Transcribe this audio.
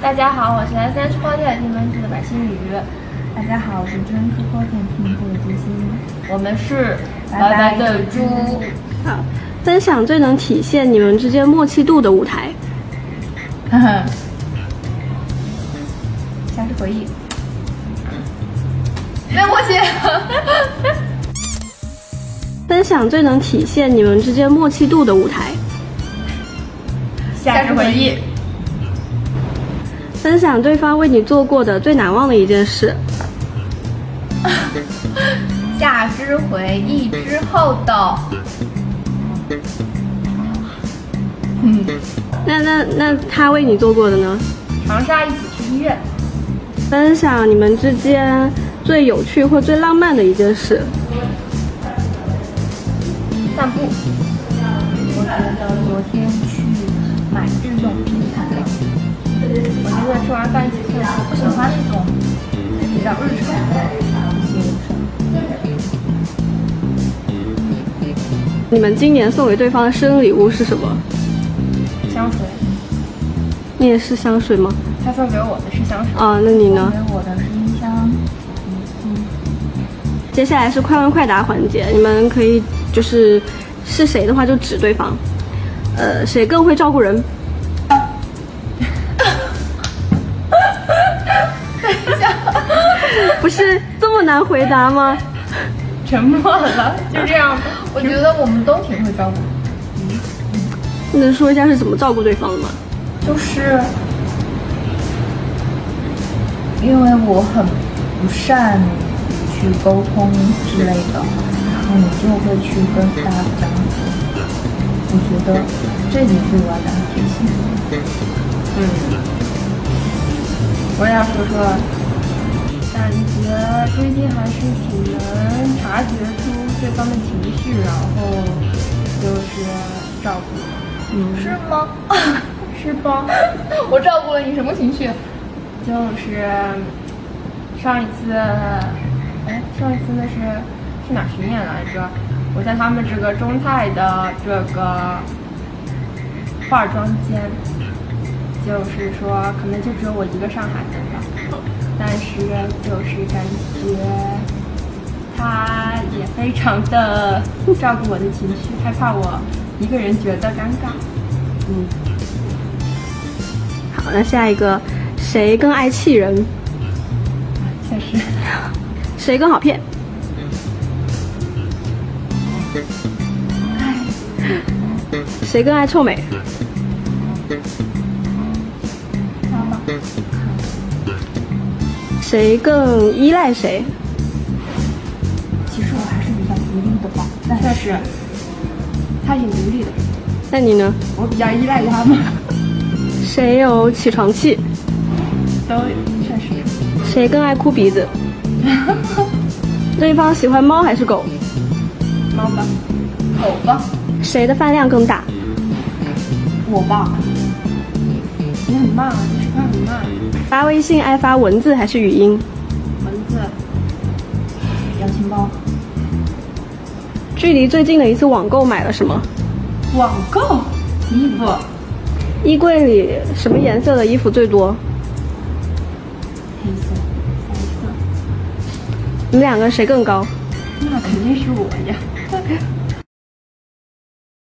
大家好，我是 S H Forty 听分区的白星宇。大家好，我是真 Two Forty 听部的朱心。我们是白白白的的猪。好，分享最能体现你们之间默契度的舞台。呵呵，夏日回忆。没默契。分享最能体现你们之间默契度的舞台。夏日回忆。分享对方为你做过的最难忘的一件事。夏之回忆之后的，嗯，那那那他为你做过的呢？长沙一起去医院。分享你们之间最有趣或最浪漫的一件事。散步。我觉得昨天去买运动品看喜欢那种比较日常的一些你们今年送给对方的生日礼物是什么？香水，你也是香水吗？他送给我的是香水。啊，那你呢？给我的是音箱。嗯，接下来是快问快答环节，你们可以就是是谁的话就指对方，呃，谁更会照顾人？不是这么难回答吗？沉默了，就这样吧。我觉得我们都挺会照顾，你能说一下是怎么照顾对方的吗？就是因为我很不善于去沟通之类的，然后你就会去跟大家讲解。我觉得这点对我来讲挺幸福的。嗯，我也要说说，感觉最近还是挺能察觉出对方的情绪，然后就是照顾。嗯是吗？是吧？我照顾了你什么情绪？就是上一次，哎，上一次那是去哪儿巡演来着？我在他们这个中泰的这个化妆间，就是说可能就只有我一个上海人吧，但是就是感觉他也非常的照顾我的情绪，害怕我一个人觉得尴尬。嗯。好，那下一个，谁更爱气人？确实，谁更好骗？谁更爱臭美？谁更依赖谁？其实我还是比较独立的吧，但确实，他挺独立的，那你呢？我比较依赖他嘛。谁有起床气？都确实，谁更爱哭鼻子？对方喜欢猫还是狗？猫吧，狗吧，谁的饭量更大？我吧，你很慢，你吃饭很慢。发微信爱发文字还是语音？文字，表情包，距离最近的一次网购买了什么？网购衣服，衣柜里什么颜色的衣服最多？黑色，白色，你们两个谁更高？那肯定是我呀。